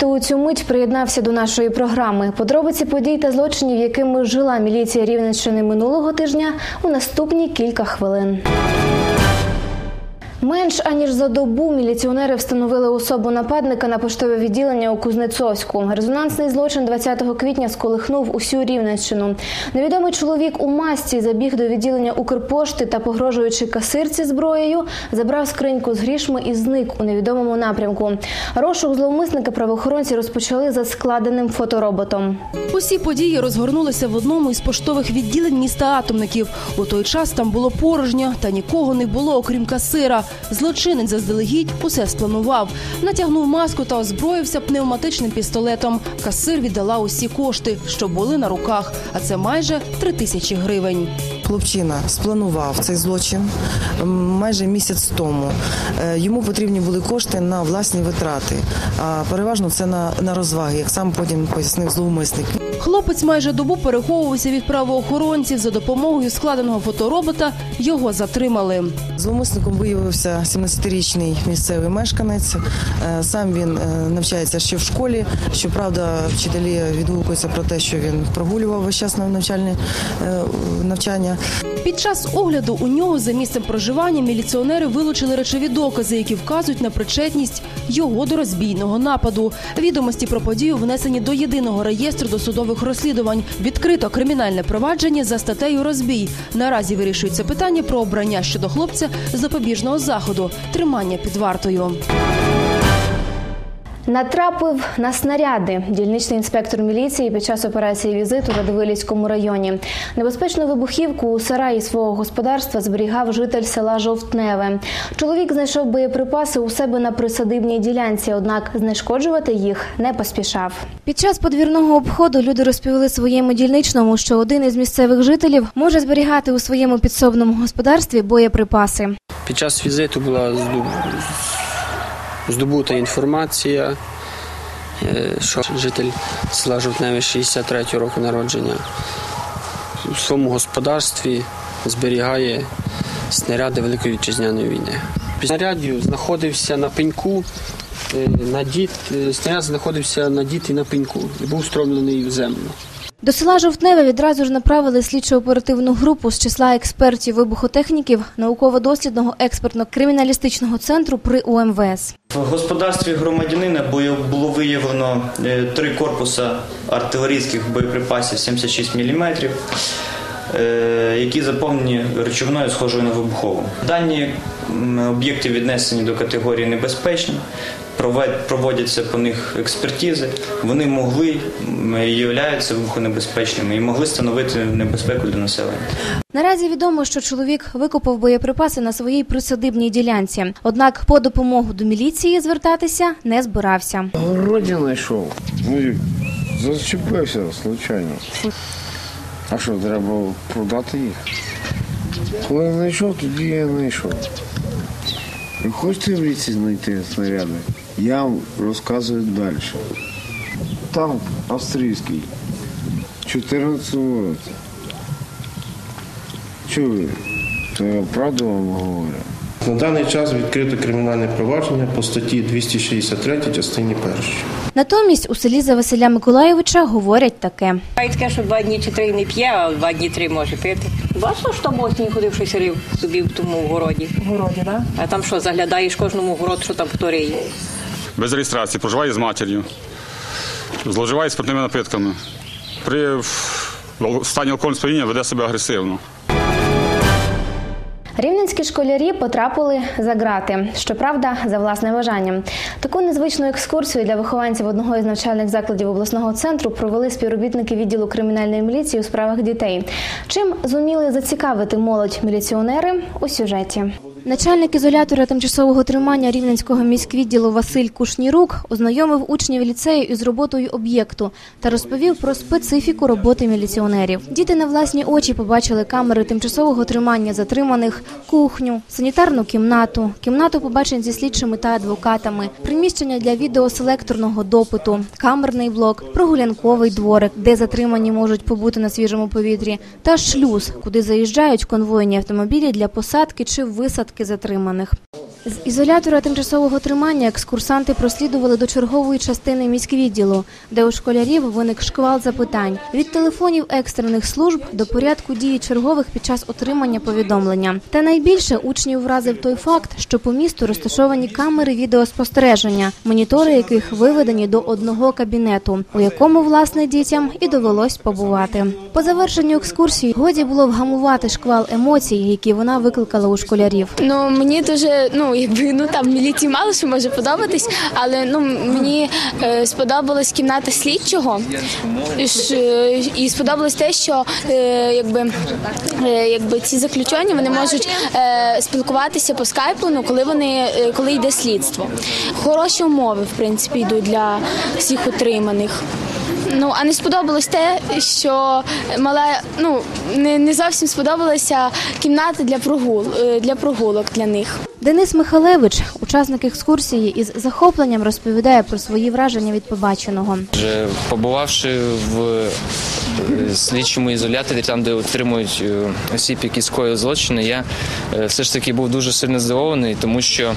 хто у цю мить приєднався до нашої програми. Подробиці подій та злочинів, якими жила міліція Рівненщини минулого тижня, у наступні кілька хвилин. Менш аніж за добу міліціонери встановили особу нападника на поштове відділення у Кузнецовську. Резонансний злочин 20 квітня сколихнув усю Рівненщину. Невідомий чоловік у масці забіг до відділення Укрпошти та, погрожуючи касирці зброєю, забрав скриньку з грішми і зник у невідомому напрямку. Розшук зловмисника правоохоронці розпочали за складеним фотороботом. Усі події розгорнулися в одному із поштових відділень міста атомників. У той час там було порожньо, та нікого не було, окрім касира. Злочинець заздалегідь усе спланував. Натягнув маску та озброївся пневматичним пістолетом. Касир віддала усі кошти, що були на руках, а це майже три тисячі гривень. Хлопчина спланував цей злочин майже місяць тому. Е, Йому потрібні були кошти на власні витрати, а переважно це на, на розваги, як сам потім пояснив зловмисник. Хлопець майже добу переховувався від правоохоронців за допомогою складеного фоторобота. Його затримали. Зловмисником виявився 17-річний місцевий мешканець. Е, Сам він е, навчається ще в школі. Щоправда, вчителі відгукуються про те, що він прогулював весь час на навчальне навчання. Під час огляду у нього за місцем проживання міліціонери вилучили речові докази, які вказують на причетність його до розбійного нападу. Відомості про подію внесені до єдиного реєстру досудових розслідувань. Відкрито кримінальне провадження за статтею розбій. Наразі вирішується питання про обрання щодо хлопця запобіжного заходу тримання під вартою. Натрапив на снаряди. Дільничний інспектор міліції під час операції візит у Радивилівському районі. Небезпечну вибухівку у сараї свого господарства зберігав житель села Жовтневе. Чоловік знайшов боєприпаси у себе на присадибній ділянці, однак знешкоджувати їх не поспішав. Під час подвірного обходу люди розповіли своєму дільничному, що один із місцевих жителів може зберігати у своєму підсобному господарстві боєприпаси. Під час візиту була здобута інформація, е, що житель села Жовтневе 63 року народження у своєму господарстві зберігає снаряди Великої вітчизняної війни. Снарядів знаходився на пеньку, е, надіт, е, снаряд знаходився надітий на пеньку і був стромлений в землю. До села Жовтневе відразу ж направили слідчо-оперативну групу з числа експертів вибухотехніків науково-дослідного експертно-криміналістичного центру при УМВС. В господарстві громадянина було виявлено е, три корпуса артилерійських боєприпасів 76 мм, які заповнені речовиною схожою на вибухову. Дані об'єкти віднесені до категорії небезпечні. Проводяться по них експертизи. Вони могли і являються вибухонебезпечними і могли становити небезпеку для населення. Наразі відомо, що чоловік викупав боєприпаси на своїй присадибній ділянці. Однак по допомогу до міліції звертатися не збирався. Городі знайшов. Ну зачепився случайно. А що, треба продати їх? Коли знайшов, тоді я знайшов. Ви хочете в ліці знайти снаряди? Я вам розказую далі. Танк австрійський. В 14 році. Чули? То я правду вам говорю. На даний час відкрито кримінальне провадження по статті 263 частині 1. Натомість у селі за Василя Миколаєвича говорять таке. А й таке, що два дні чи три не п'є, а два дні три може пити. Бачила, що там осінь ходив щось рив собі в тому городі. В городі, так? А там що, заглядаєш кожному город, що там хто риє. Без реєстрації, проживає з матір'ю, зловживає спиртними напитками. При стані алкогольного сп'яніння веде себе агресивно. Рівненські школярі потрапили за грати, щоправда, за власним бажанням. Таку незвичну екскурсію для вихованців одного із навчальних закладів обласного центру провели співробітники відділу кримінальної міліції у справах дітей. Чим зуміли зацікавити молодь міліціонери у сюжеті. Начальник ізолятора тимчасового тримання рівненського міськвідділу Василь Кушнірук ознайомив учнів ліцею із роботою об'єкту та розповів про специфіку роботи міліціонерів. Діти на власні очі побачили камери тимчасового тримання затриманих, кухню, санітарну кімнату, кімнату побачень зі слідчими та адвокатами, приміщення для відеоселекторного допиту, камерний блок, прогулянковий дворик, де затримані можуть побути на свіжому повітрі, та шлюз, куди заїжджають конвойні автомобілі для посадки чи висадки затриманих. З ізолятора тимчасового тримання екскурсанти прослідували до чергової частини міськвідділу, де у школярів виник шквал запитань від телефонів екстрених служб до порядку дії чергових під час отримання повідомлення. Та найбільше учнів вразив той факт, що по місту розташовані камери відеоспостереження, монітори яких виведені до одного кабінету, у якому власне дітям і довелось побувати. По завершенню екскурсії годі було вгамувати шквал емоцій, які вона викликала у школярів. Ну мені дуже ну якби ну там міліції мало що може подобатись, але ну мені е, сподобалась кімната слідчого Ш- і сподобалось те, що е, якби, е, якби ці заключені вони можуть е, спілкуватися по скайпу, ну коли вони е, коли йде слідство. Хороші умови, в принципі, йдуть для всіх утриманих. Ну а не сподобалось те, що мала ну не, не зовсім сподобалася кімната для прогул е, для прогулок для них. Денис Михалевич, учасник екскурсії, із захопленням розповідає про свої враження від побаченого. Вже побувавши в е, слідчому ізоляторі, там де утримують е, осіб, які скоїли злочини, я все ж таки був дуже сильно здивований, тому що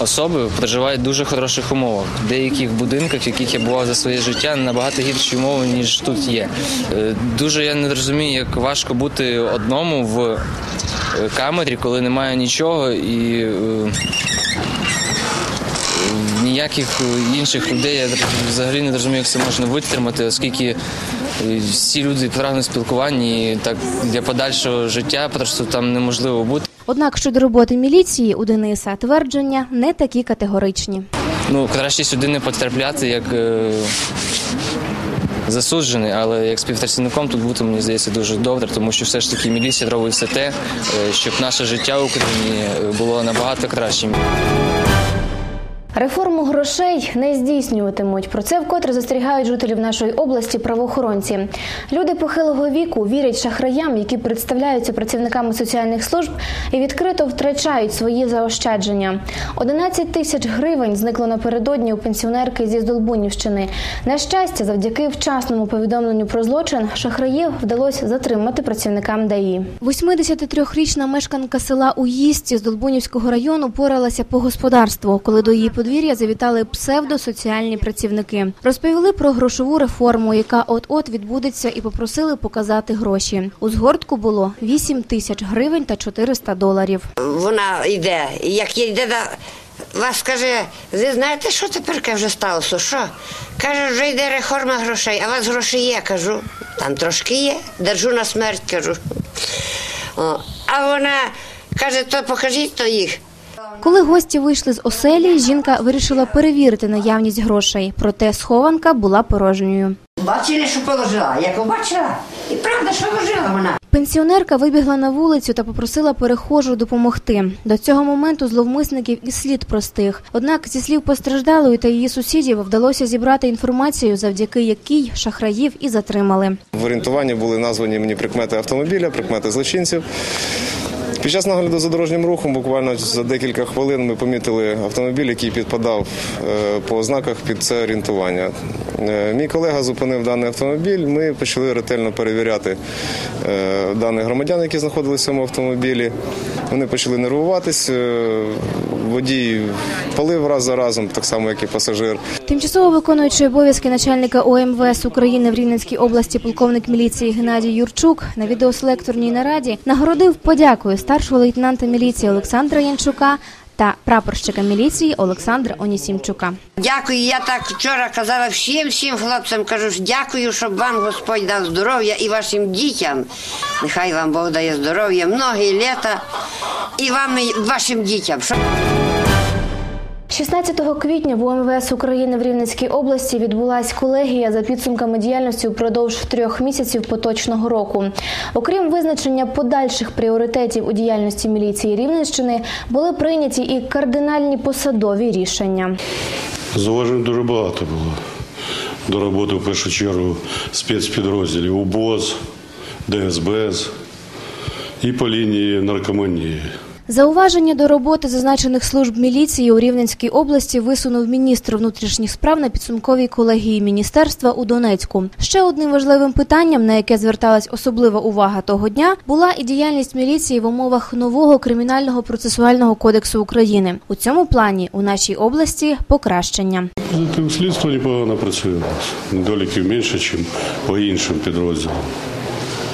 особи проживають в дуже хороших умовах. В деяких будинках, в яких я бував за своє життя, набагато гірші умови, ніж тут є. Е, Дуже я не розумію, як важко бути одному в е, камері, коли немає нічого і. е, ніяких інших людей я взагалі не розумію, як це можна витримати, оскільки всі люди прагнуть спілкування і так для подальшого життя просто там неможливо бути. Однак щодо роботи міліції у Дениса твердження не такі категоричні. Ну, краще сюди не потрапляти як е, засуджений, але як співпрацівником тут бути, мені здається, дуже добре, тому що все ж таки міліція робить все те, е, щоб наше життя в Україні е, було набагато кращим. Реформу грошей не здійснюватимуть. Про це вкотре застерігають жителів нашої області правоохоронці. Люди похилого віку вірять шахраям, які представляються працівниками соціальних служб і відкрито втрачають свої заощадження. 11 тисяч гривень зникло напередодні у пенсіонерки зі Здолбунівщини. На щастя, завдяки вчасному повідомленню про злочин шахраїв вдалося затримати працівникам ДАІ. 83-річна мешканка села Уїсті з Долбунівського району поралася по господарству, коли до її подвір'я завітали псевдосоціальні працівники. Розповіли про грошову реформу, яка от-от відбудеться, і попросили показати гроші. У згортку було 8 тисяч гривень та 400 доларів. Вона йде, як йде вас каже, ви знаєте, що тепер вже сталося? Що? Каже, вже йде реформа грошей, а у вас гроші є, кажу. Там трошки є, держу на смерть, кажу. О, а вона каже, то покажіть то їх. Коли гості вийшли з оселі, жінка вирішила перевірити наявність грошей, проте схованка була порожньою. Бачили, що положила? Як побачила? І правда, що положила вона. Пенсіонерка вибігла на вулицю та попросила перехожу допомогти. До цього моменту зловмисників і слід простих. Однак, зі слів постраждалої та її сусідів, вдалося зібрати інформацію, завдяки якій шахраїв і затримали. В орієнтуванні були названі мені прикмети автомобіля, прикмети злочинців. Під час нагляду за дорожнім рухом, буквально за декілька хвилин, ми помітили автомобіль, який підпадав е, по ознаках під це орієнтування. Е, Мій колега зупинив даний автомобіль. Ми почали ретельно перевіряти е, даних громадян, які знаходилися в цьому автомобілі. Вони почали нервуватись. е, Водій палив раз за разом, так само, як і пасажир. Тимчасово виконуючи обов'язки начальника ОМВС України в Рівненській області полковник міліції Геннадій Юрчук на відеоселекторній нараді нагородив подякою старшого лейтенанта міліції Олександра Янчука та прапорщика міліції Олександра Онісімчука. Дякую, я так вчора казала всім всім хлопцям, кажу, дякую, щоб вам Господь дав здоров'я і вашим дітям. Нехай вам Бог дає здоров'я, многі літа, і вам, і вашим дітям. Щоб 16 квітня в УМВС України в Рівненській області відбулась колегія за підсумками діяльності упродовж трьох місяців поточного року. Окрім визначення подальших пріоритетів у діяльності міліції Рівненщини, були прийняті і кардинальні посадові рішення. Зауважень дуже багато було до роботи в першу чергу спецпідрозділів УБОЗ, ДСБС і по лінії наркоманії. Зауваження до роботи зазначених служб міліції у Рівненській області висунув міністр внутрішніх справ на підсумковій колегії міністерства у Донецьку. Ще одним важливим питанням, на яке зверталась особлива увага того дня, була і діяльність міліції в умовах нового кримінального процесуального кодексу України. У цьому плані у нашій області покращення. Тим слідство непогано працює. Недоліків менше, ніж по іншим підрозділам.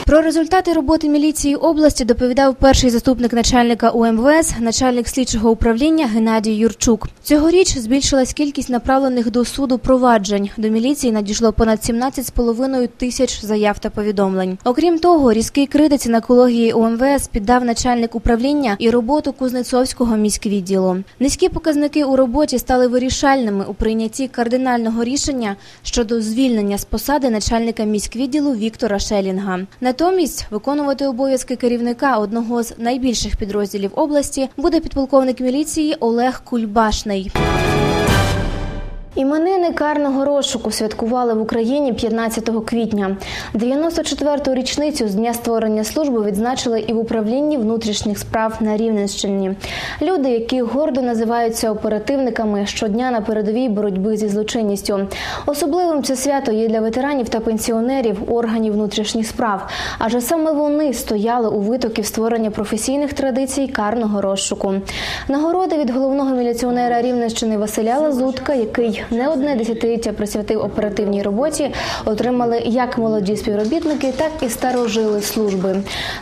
Про результати роботи міліції області доповідав перший заступник начальника УМВС, начальник слідчого управління Геннадій Юрчук. Цьогоріч збільшилась кількість направлених до суду проваджень. До міліції надійшло понад 17,5 тисяч заяв та повідомлень. Окрім того, різкий критиці на екології УМВС піддав начальник управління і роботу Кузнецовського міськвідділу. Низькі показники у роботі стали вирішальними у прийнятті кардинального рішення щодо звільнення з посади начальника міськвідділу Віктора Шелінга. Натомість виконувати обов'язки керівника одного з найбільших підрозділів області буде підполковник міліції Олег Кульбашний. Іменини карного розшуку святкували в Україні 15 квітня. 94-ту річницю з дня створення служби відзначили і в управлінні внутрішніх справ на Рівненщині. Люди, які гордо називаються оперативниками, щодня на передовій боротьби зі злочинністю. Особливим це свято є для ветеранів та пенсіонерів органів внутрішніх справ, адже саме вони стояли у витоків створення професійних традицій карного розшуку. Нагороди від головного міліціонера Рівненщини Василя Лазутка, який не одне десятиліття присвятив оперативній роботі, отримали як молоді співробітники, так і старожили служби.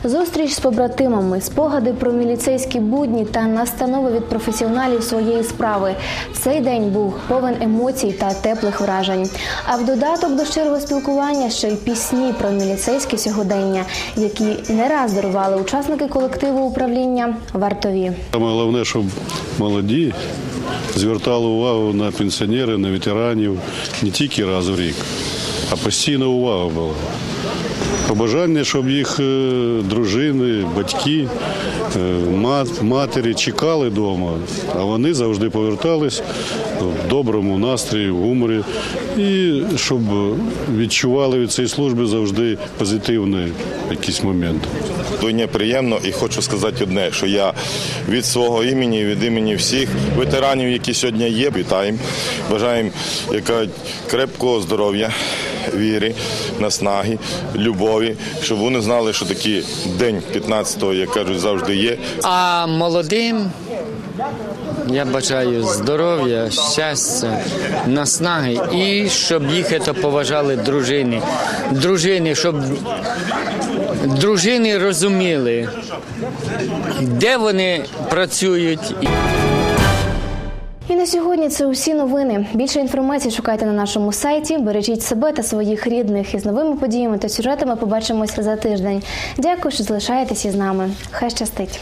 Зустріч з побратимами, спогади про міліцейські будні та настанови від професіоналів своєї справи. Цей день був повен емоцій та теплих вражень. А в додаток до щирого спілкування ще й пісні про міліцейське сьогодення, які не раз дарували учасники колективу управління вартові. Саме головне, щоб молоді звертали увагу на пенсіонерів, на ветеранів не тільки раз в рік, а постійна увага була. Побажання, щоб їх е, дружини, батьки, е, мат- матері чекали вдома, а вони завжди повертались в доброму настрої, в гуморі, і щоб відчували від цієї служби завжди позитивний якийсь момент. Дуже приємно і хочу сказати одне, що я від свого імені, від імені всіх ветеранів, які сьогодні є, вітаємо. Бажаємо крепкого здоров'я, віри, наснаги, любові, щоб вони знали, що такий день 15-го, як кажуть, завжди є. А молодим я бажаю здоров'я, щастя, наснаги і щоб їх це поважали дружини. Дружини, щоб дружини розуміли, де вони працюють. І на сьогодні це усі новини. Більше інформації шукайте на нашому сайті. Бережіть себе та своїх рідних. Із новими подіями та сюжетами побачимось за тиждень. Дякую, що залишаєтесь із нами. Хай щастить.